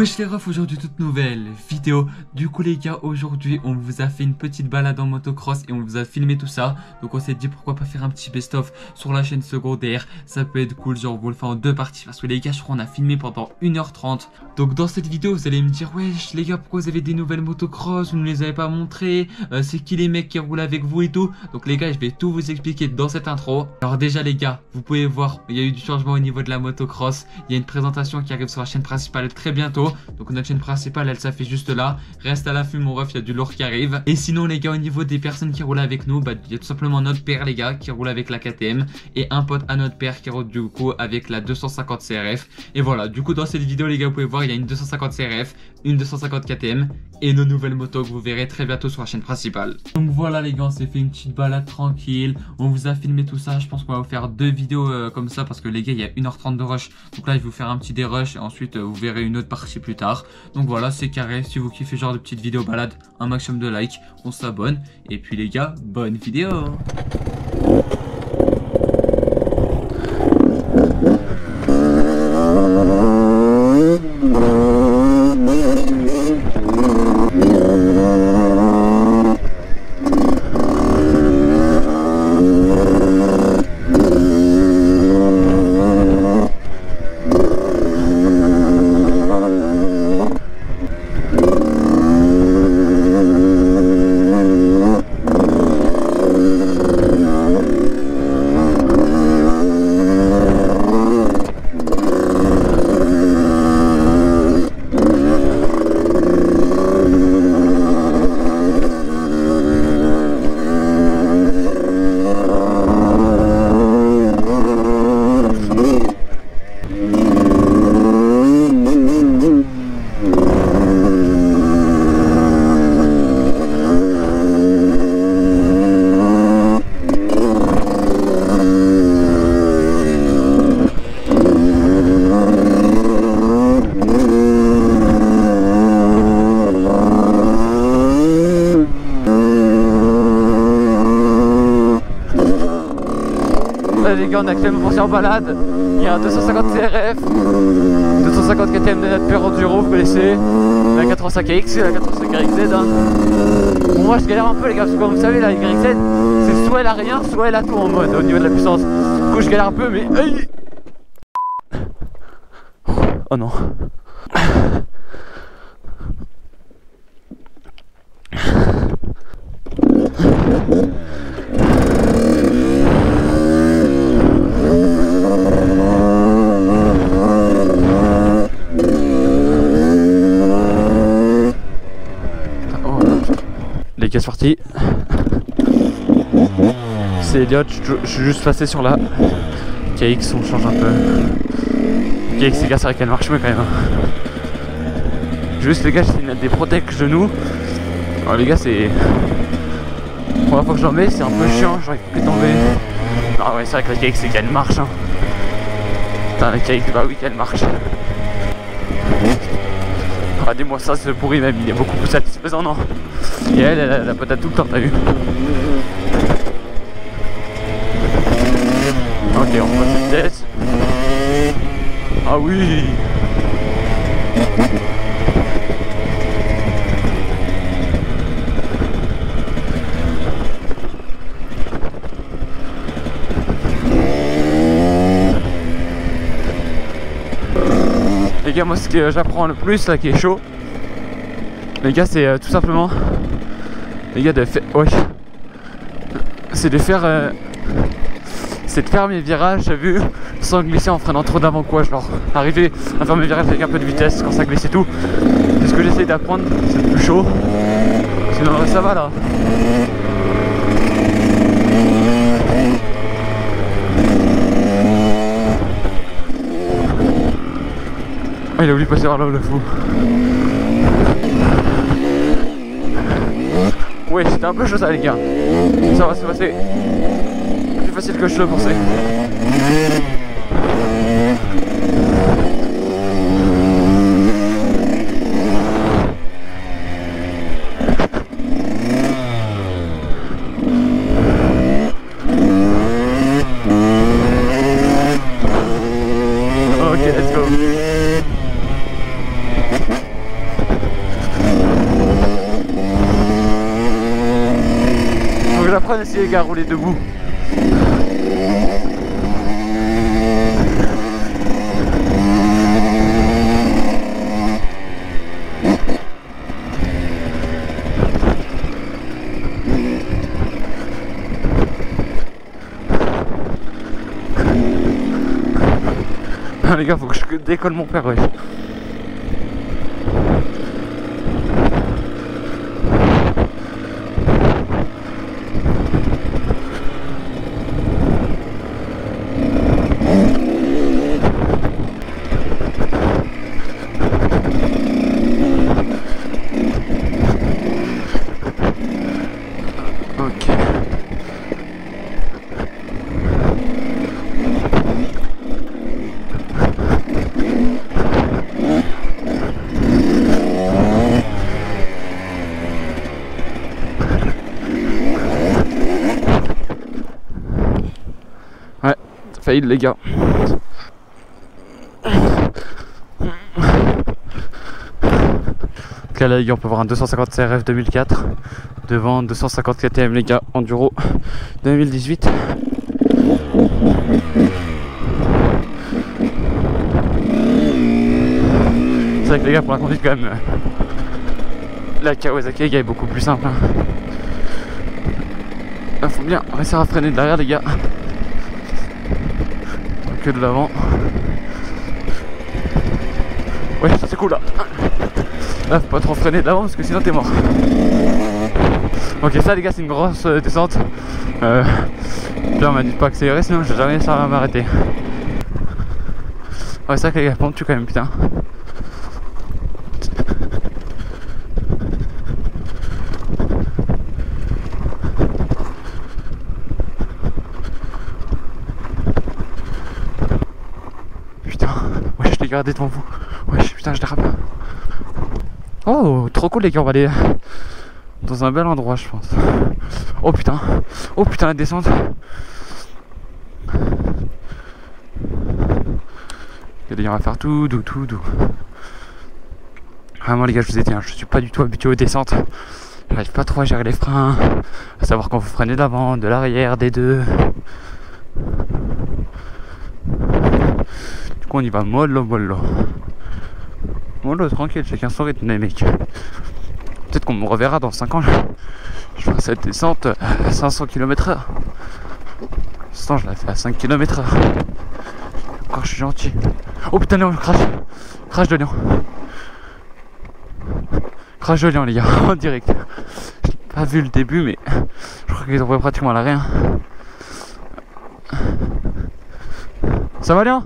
Wesh les refs, aujourd'hui toute nouvelle vidéo. Du coup les gars, aujourd'hui on vous a fait une petite balade en motocross et on vous a filmé tout ça. Donc on s'est dit pourquoi pas faire un petit best-of sur la chaîne secondaire. Ça peut être cool, genre vous le fait en deux parties. Parce que les gars, je crois on a filmé pendant 1h30. Donc dans cette vidéo, vous allez me dire, wesh les gars, pourquoi vous avez des nouvelles motocross? Vous ne les avez pas montrées? Euh, C'est qui les mecs qui roulent avec vous et tout? Donc les gars, je vais tout vous expliquer dans cette intro. Alors déjà les gars, vous pouvez voir, il y a eu du changement au niveau de la motocross. Il y a une présentation qui arrive sur la chaîne principale très bientôt. Donc notre chaîne principale, elle s'affiche juste là. Reste à l'affût mon ref, il y a du lourd qui arrive. Et sinon les gars, au niveau des personnes qui roulent avec nous, bah il y a tout simplement notre père les gars qui roule avec la KTM et un pote à notre père qui roule du coup avec la 250 CRF. Et voilà, du coup dans cette vidéo les gars, vous pouvez voir, il y a une 250 CRF, une 250 KTM et nos nouvelles motos que vous verrez très bientôt sur la chaîne principale. Donc voilà les gars, on s'est fait une petite balade tranquille. On vous a filmé tout ça. Je pense qu'on va vous faire deux vidéos euh, comme ça parce que les gars, il y a 1h30 de rush. Donc là, je vais vous faire un petit dérush et ensuite euh, vous verrez une autre partie plus tard. Donc voilà, c'est carré. Si vous kiffez ce genre de petites vidéos balade, un maximum de likes, on s'abonne. Et puis les gars, bonne vidéo les gars, on a actuellement en balade. Il y a un 250 CRF, 250 KTM de notre père enduro, vous connaissez, la 85X, la 85YZ. Hein. Bon, moi je galère un peu les gars, parce que comme vous savez, la YZ, c'est soit elle a rien, soit elle a tout en mode au niveau de la puissance. Du coup, je galère un peu, mais. Oh non. Caisses parties. C'est Elliot, je, suis juste passé sur la KX, on change un peu. KX les gars c'est vrai qu'elle marche mieux quand même. hein. Juste les gars j'ai des protects genoux. Alors les gars c'est. Première fois que j'en mets c'est un peu chiant, j'aurais pu tomber. Ah ouais c'est vrai que la KX c'est qu'elle marche hein. Putain la KX bah oui qu'elle marche. Regardez-moi ça, ce pourri même, il est beaucoup plus satisfaisant, non? Et elle, elle a la patate tout le temps, t'as vu Ok, on passe vitesse. Ah oui Les gars, moi ce que j'apprends le plus là qui est chaud, les gars, c'est euh, tout simplement, les gars, de faire, ouais, c'est de faire, euh, c'est de faire mes virages, t'as vu, sans glisser en freinant trop d'avant quoi, genre arriver à faire mes virages avec un peu de vitesse quand ça glisse et tout. C'est ce que j'essaie d'apprendre, c'est plus chaud. Sinon ça va là. Oh, il a oublié de passer par là le fou. Ouais, c'était un peu chaud ça les gars. Ça va se passer plus facile que je le pensais. Les gars à rouler debout. Ah, les gars, faut que je décolle mon père, ouais. Ok. Ouais, les gars. Donc là, les gars, on peut voir un 250 CRF 2004 devant 250 KTM les gars Enduro 2018 c'est vrai que les gars pour la conduite quand même euh, la Kawasaki les gars est beaucoup plus simple hein. Faut bien réussir à freiner derrière les gars que de l'avant ouais c'est cool là Là, faut pas trop freiner d'avant parce que sinon t'es mort. Ok, ça les gars, c'est une grosse euh, descente. Euh, là, on m'a dit de pas accélérer, sinon j'ai jamais ça à m'arrêter. Ouais, vrai que les gars, tu quand même. Putain, devant vous. Ouais, putain, je dérape. Oh, trop cool les gars, on va aller dans un bel endroit, je pense. Oh putain, oh putain, la descente. Les gars, on va faire tout doux, tout doux. Vraiment les gars, je vous ai dit, hein, je suis pas du tout habitué aux descentes. J'arrive pas trop à gérer les freins, à savoir quand vous freinez d'avant, de l'arrière, des deux. Coup, on y va mollo mollo. Mollo, tranquille, chacun son rythme, les. Peut-être qu'on me reverra dans 5 ans. Je ferai cette descente à 500 km/h. Pour je la fais à 5 km/h. Encore, je suis gentil. Oh putain, non, crash. Crash de lion. Crash de lion, les gars, en direct. J'ai pas vu le début, mais je crois qu'ils ont pratiquement à l'arrêt. hein. Ça va, Léon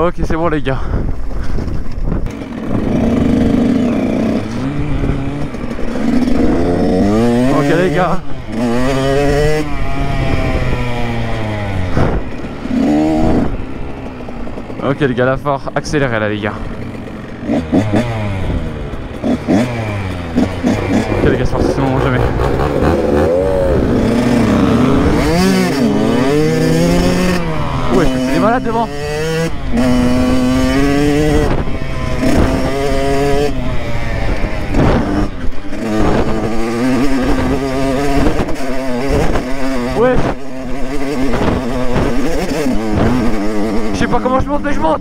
Ok, c'est bon, les gars. Ok, les gars. Ok, les gars, la fort. Accélérez là, les gars. Ok, les gars, c'est sinon jamais. Ouais, fais des malades devant? Je sais pas comment je monte, mais je monte.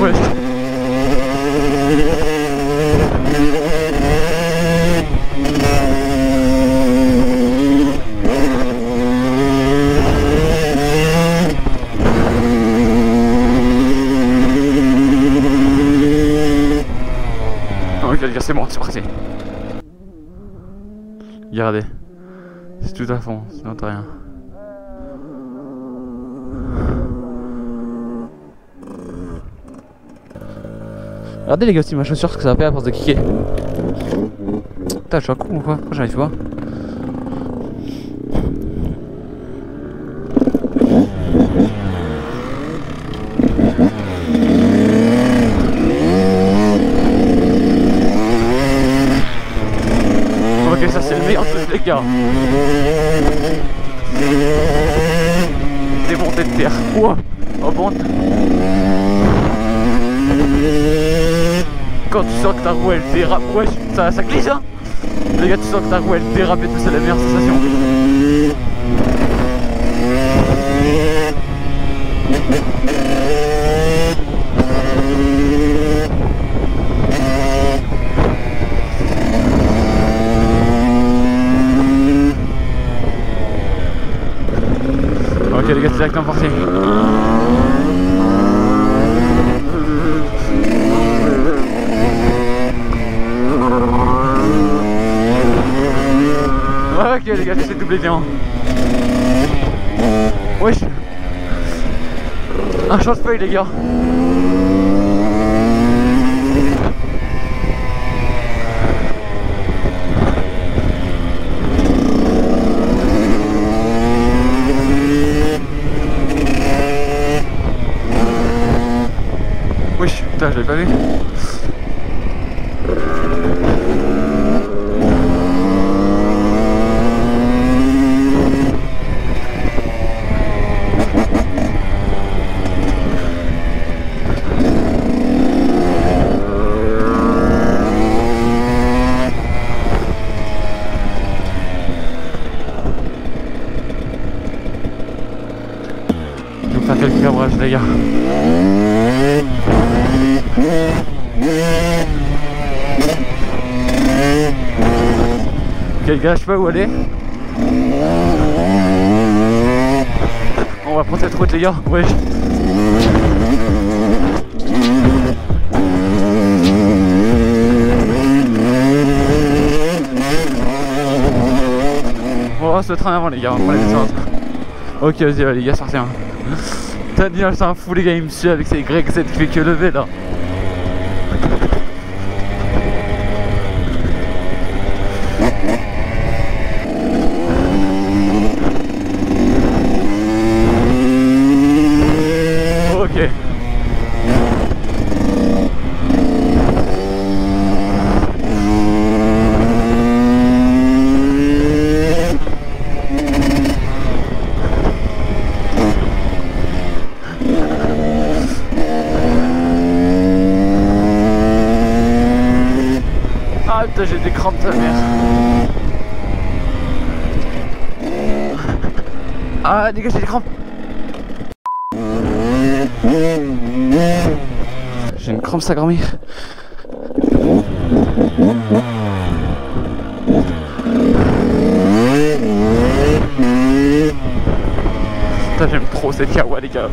Ouais. Gars c'est bon, c'est parti. Regardez. C'est tout à fond, sinon t'as rien. Regardez les gars aussi ma chaussure ce que ça faire à force de kicker. Putain je suis un con ou quoi Pourquoi j'arrive pas gars. Des montées de terre. Ouah, oh bon. Quand tu sens que ta roue elle dérape, ouais, ça, ça glisse hein Les gars, tu sens que ta roue elle dérape et tout, c'est la meilleure sensation. Les gars, c'est directement parti. Ouais, ok les gars, de doubler bien. Wesh. Un champ de feuille les gars. Wesh, putain, je l'avais pas vu. Je vais vous faire quelques cabrages les gars. Gars, je sais pas où aller. On va prendre cette route les gars, wesh. On va se train avant les gars, on va les. Ok vas-y va, les gars, sortez un. Daniel c'est un fou les gars, il me suit avec ses grecs Z qui fait que lever là. Ok. Ah putain j'ai des crampes ta mère. Ah dégage j'ai des crampes. J'ai une crampe sa grand-mère. Putain j'aime trop cette kawa les gars.